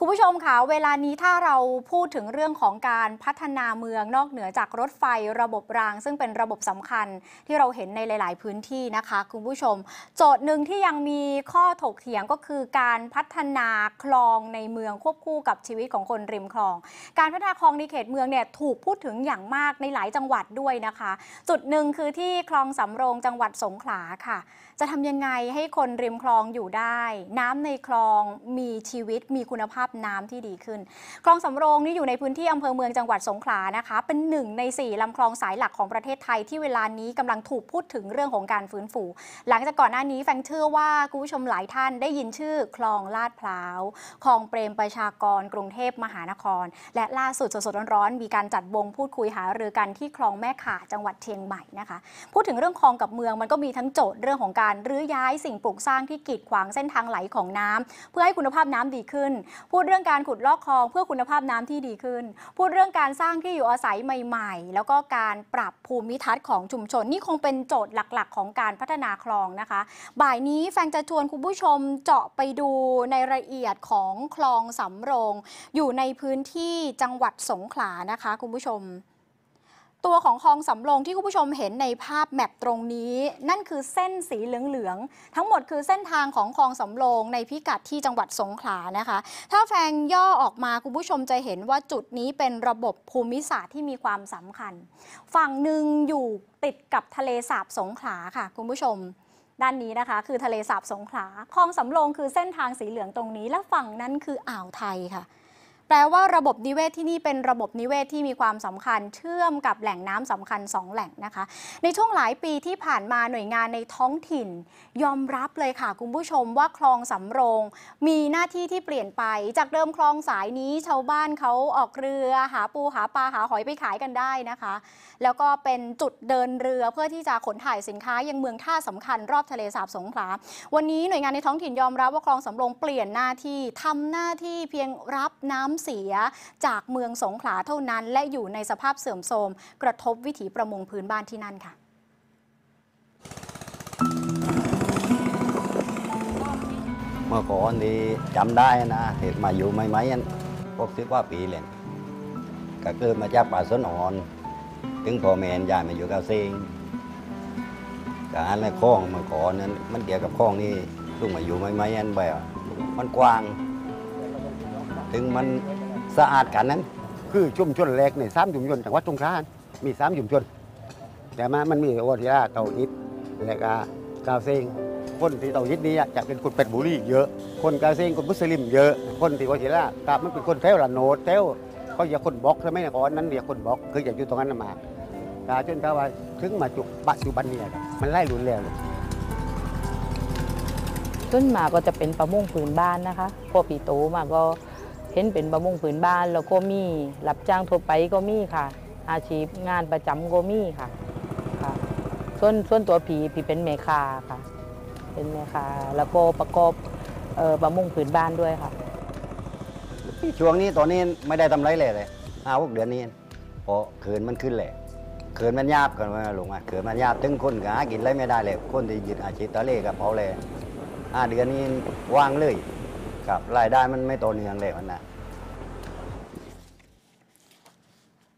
คุณผู้ชมคะเวลานี้ถ้าเราพูดถึงเรื่องของการพัฒนาเมืองนอกเหนือจากรถไฟระบบราง ซึ่งเป็นระบบสำคัญที่เราเห็นในหลาย ๆ พื้นที่นะคะ คุณผู้ชม โจทย์หนึ่งที่ยังมีข้อถกเถียงก็คือการพัฒนาคลองในเมืองควบคู่กับชีวิตของคนริมคลอง การพัฒนาคลองในเขตเมืองเนี่ยถูกพูดถึงอย่างมากในหลายจังหวัดด้วยนะคะ จุดหนึ่งคือที่คลองสำโรงจังหวัดสงขลาค่ะ จะทำยังไงให้คนริมคลองอยู่ได้ น้ำในคลองมีชีวิตมีคุณภาพน้ำที่ดีขึ้น คลองสำโรงนี่อยู่ในพื้นที่อำเภอเมืองจังหวัดสงขลานะคะ เป็นหนึ่งในสี่ลำคลองสายหลักของประเทศไทยที่เวลานี้กำลังถูกพูดถึงเรื่องของการฟื้นฟู หลังจากก่อนหน้านี้แฟงเชื่อว่าคุณผู้ชมหลายท่านได้ยินชื่อคลองลาดพร้าวคลองเปรมประชากร กรุงเทพมหานคร และล่าสุดสดๆร้อนๆมีการจัดวงพูดคุยหารือกันที่คลองแม่ข่าจังหวัดเชียงใหม่นะคะ พูดถึงเรื่องคลองกับเมืองมันก็มีทั้งโจทย์เรื่องของการรื้อย้ายสิ่งปลูกสร้างที่กีดขวางเส้นทางไหลของน้ำเพื่อให้คุณภาพน้ำดีขึ้นพููดเรื่องการขุดลอกคลองเพื่อคุณภาพน้ำที่ดีขึ้น พูดเรื่องการสร้างที่อยู่อาศัยใหม่ ๆ แล้วก็การปรับภูมิทัศน์ของชุมชน นี่คงเป็นโจทย์หลักๆ ของการพัฒนาคลองนะคะ บ่ายนี้แฟงจะชวนคุณผู้ชมเจาะไปดูในรายละเอียดของคลองสำโรง อยู่ในพื้นที่จังหวัดสงขลานะคะ คุณผู้ชม ตัวของคลองสำโรงที่คุณผู้ชมเห็นในภาพแมปตรงนี้ นั่นคือเส้นสีเหลืองๆทั้งหมดคือเส้นทางของคลองสำโรงในพิกัดที่จังหวัดสงขลานะคะ ถ้าแฟงย่อออกมาคุณผู้ชมจะเห็นว่าจุดนี้เป็นระบบภูมิศาสตร์ที่มีความสำคัญ ฝั่งหนึ่งอยู่ติดกับทะเลสาบสงขลาค่ะ คุณผู้ชมด้านนี้นะคะ คือทะเลสาบสงขลาคลองสำโรงคือเส้นทางสีเหลืองตรงนี้ และฝั่งนั้นคืออ่าวไทยค่ะ แปลว่าระบบนิเวศที่นี่เป็นระบบนิเวศที่มีความสำคัญเชื่อมกับแหล่งน้ำสำคัญ 2 แหล่งนะคะ ในช่วงหลายปีที่ผ่านมาหน่วยงานในท้องถิ่น ยอมรับเลยค่ะคุณผู้ชมว่าคลองสำโรง มีหน้าที่ที่เปลี่ยนไป จากเดิมคลองสายนี้ชาวบ้านเขาออกเรือหาปูหาปลาหาหอยไปขายกันได้นะคะ แล้วก็เป็นจุดเดินเรือเพื่อที่จะขนถ่ายสินค้ายังเมืองท่าสำคัญรอบทะเลสาบสงขลาวันนี้หน่วยงานในท้องถิ่นยอมรับว่าคลองสำโรงเปลี่ยนหน้าที่ทำหน้าที่เพียงรับน้ำเสียจากเมืองสงขลาเท่านั้น และอยู่ในสภาพเสื่อมโทรมกระทบวิถีประมงพื้นบ้านที่นั่นค่ะเมื่อก่อนนี่จำได้นะเหตุมาอยู่ไม่ไหมอันพบสิบว่าปีเลยก็เกิดมาจากป่าสนอ่อน ถึงพ่อแม่ยายมาอยู่กับเซงการและคลองเมื่อก่อนนั้นมันเกี่ยวกับคลองนี่ลุงมาอยู่ไม่ไหมอันแบบมันกว้าง ถึงมันสะอาดกันนั้น คือชุมชนแรกในสามชุมชนจังหวัดสงขลามีสามชุมชน แต่มามันมีวัทยาเตาอิดและก็กาเซงคนที่เตาอิดนี้จะเป็นคนเป็ดบุรีเยอะ คนกาเซงคนมุสลิมเยอะ คนที่วัทยากาบมันเป็นคนแถวละโนดแถวเขาอยากคนบล็อกใช่ไหมก่อนนั้นเรียกคนบล็อกคืออยากอยู่ตรงนั้นมากาจนกาว่าถึงมาจุปัจจุบันเนี่ยมันไล่รุนแรงเลยต้นมาก็จะเป็นประมงผืนบ้านนะคะพอปีโตมาก็ เห็นเป็นประมงผืนบ้านแล้วก็มีรับจ้างทั่วไปก็มีค่ะ อาชีพงานประจำก็มีค่ะค่ะ ส่วนส่วนตัวผีผีเป็นเมคาค่ะ เป็นเมคาแล้วก็ประกอบเอ่อประมงผืนบ้านด้วยค่ะ ช่วงนี้ตอนนี้ไม่ได้ทำไรเลยเลยห้าหกเดือนนี้เพราะเขินมันขึ้นเลยเขินมันยาบกันมาลงมาเขินมันยาบถึงคนก็หากินไรไม่ได้เลยคนที่ยึดอาชีพตะเลกับเขาเลยห้าเดือนนี้ว่างเลย ครับรายได้มันไม่โตเนืองเลยมันนะ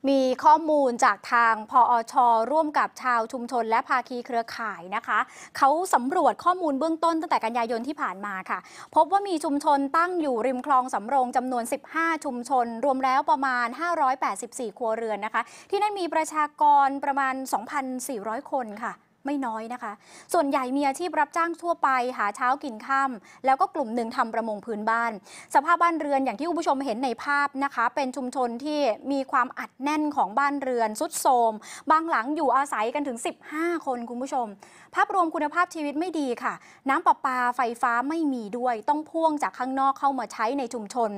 มีข้อมูลจากทางพอช ร่วมกับชาวชุมชนและภาคีเครือข่ายนะคะ เขาสำรวจข้อมูลเบื้องต้นตั้งแต่กันยายนที่ผ่านมาค่ะ พบว่ามีชุมชนตั้งอยู่ริมคลองสำโรงจำนวน 15 ชุมชน รวมแล้วประมาณ 584 ครัวเรือนนะคะ ที่นั่นมีประชากรประมาณ 2,400 คนค่ะ ไม่น้อยนะคะ ส่วนใหญ่มีอาชีพรับจ้างทั่วไป หาเช้ากินค่ำแล้วก็กลุ่มหนึ่งทำประมงพื้นบ้าน สภาพบ้านเรือนอย่างที่คุณผู้ชมเห็นในภาพนะคะ เป็นชุมชนที่มีความอัดแน่นของบ้านเรือนสุดโทมบางหลังอยู่อาศัยกันถึง 15 คนคุณผู้ชม ภาพรวมคุณภาพชีวิตไม่ดีค่ะ น้ำประปาไฟฟ้าไม่มีด้วย ต้องพ่วงจากข้างนอกเข้ามาใช้ในชุมชน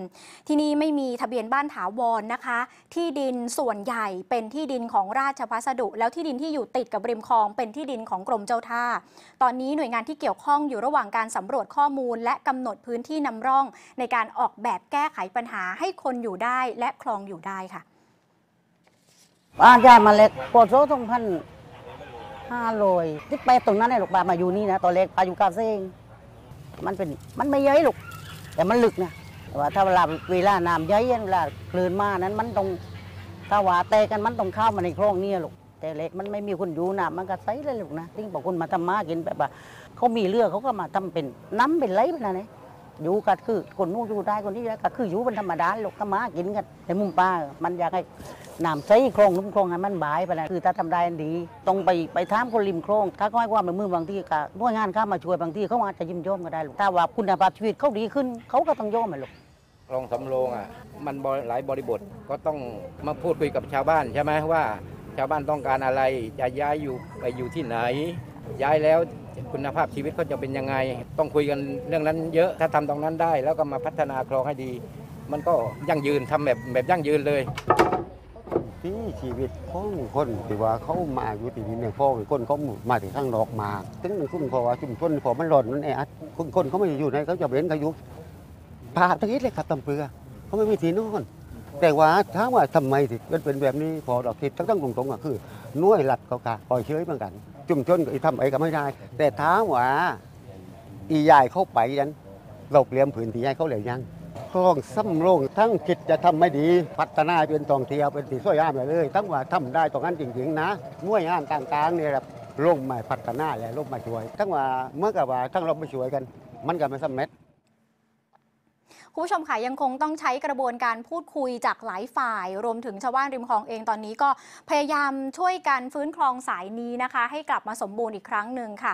ที่นี่ไม่มีทะเบียนบ้านถาวรนะคะ ที่ดินส่วนใหญ่เป็นที่ดินของราชพัสดุ แล้วที่ดินที่อยู่ติดกับริมคลองเป็นที่ดินของกรมเจ้าท่า ตอนนี้หน่วยงานที่เกี่ยวข้องอยู่ระหว่างการสำรวจข้อมูล และกำหนดพื้นที่นำร่อง ในการออกแบบแก้ไขปัญหาให้คนอยู่ได้และคลองอยู่ได้ค่ะบ้านย่ามาเล็กปวดโซ่ทงพันห้าโลยที่ไปตรงนั้นไอ้ลูกปลามาอยู่นี่นะตอนเล็กปลาอยู่กาเซงมันเป็นมันไม่เย้ยลูกแต่มันลึกนะแต่ว่าถ้าเวลาเวลาน้ำเย้ยเวลาคลื่นมานั้นมันต้องถ้าว่าเตะกันมันต้องเข้ามาในคลองนี่ลูก แต่เล็กมันไม่มีคนอยู่น้ำมันก็ใสเลยลูกนะทิ้งบอกคนมาทำมากินแบบว่าเขามีเรือเขาก็มาทำเป็นน้ำเป็นไหลไปนะเนยอยู่กันคือคนนู้นอยู่ได้คนนี้ได้ก็คืออยู่เป็นธรรมดาลูกทำมากินกันในมุมป้ามันอยากให้น้ำใส่คลองลุ่มคลองให้มันบายไปนะคือถ้าทำได้อันดีต้องไปไปถามคนริมคลองถ้าก็ให้ความเป็นมือบางที่ก็หน่วยงานเข้ามาช่วยบางที่เขาอาจจะยิ้มโยมก็ได้ลูกถ้าว่าคุณภาพชีวิตเขาดีขึ้นเขาก็ต้องโยมไปลูก คลองสำโรงอะมันบหลายบริบทก็ต้องมาพูดคุยกับชาวบ้านใช่ไหมว่า ชาวบ้านต้องการอะไรจะย้ายอยู่ไปอยู่ที่ไหน ย้ายแล้วคุณภาพชีวิตเขาจะเป็นยังไง ต้องคุยกันเรื่องนั้นเยอะถ้าทำตรงนั้นได้ แล้วก็มาพัฒนาคลองให้ดี มันก็ยั่งยืนทำแบบแบบยั่งยืนเลยที่ชีวิตของคนที่ว่าเขามาอยู่ที่นี่เนี่ยพ่อคนเขามาถึงข้างนอกมาถึงคุณพอว่าชุมชนพอมันหล่นมันแออัดคนคนเขาไม่อยู่ในเขาจะเว้นเขาอยู่ป่าตะกี้เลยครับตำเปือเขาไม่มีที่นอน แต่ว่าถามว่าทำไมถึงมันเป็นแบบนี้พอเราคิดตั้งๆตรงๆอะคือหน่วยหลัดเขากะปล่อยเฉยเหมือนกันชุมชนก็อีทำไอ้ก็ไม่ได้ แต่ถามว่าอียายเข้าไปนั้นเราเตรียมผืนที่ให้เขาเหลยยังคลองซ้ำโรงทั้งคิดจะทำไม่ดีพัฒนาเป็นทองเทียวเป็นสีสวยงามเลย ทั้งว่าทำได้ตรงนั้นจริงๆนะหน่วยงานต่างๆเนี่ยครับลงมาพัฒนาและลงมาช่วย ทั้งว่าเมื่อกับว่าทั้งเราไม่ช่วยกัน มันก็ไม่สำเร็จ คุณผู้ชมค่ะยังคงต้องใช้กระบวนการพูดคุยจากหลายฝ่าย รวมถึงชาวบ้านริมคลองเองตอนนี้ก็พยายามช่วยกันฟื้นคลองสายนี้นะคะ ให้กลับมาสมบูรณ์อีกครั้งหนึ่งค่ะ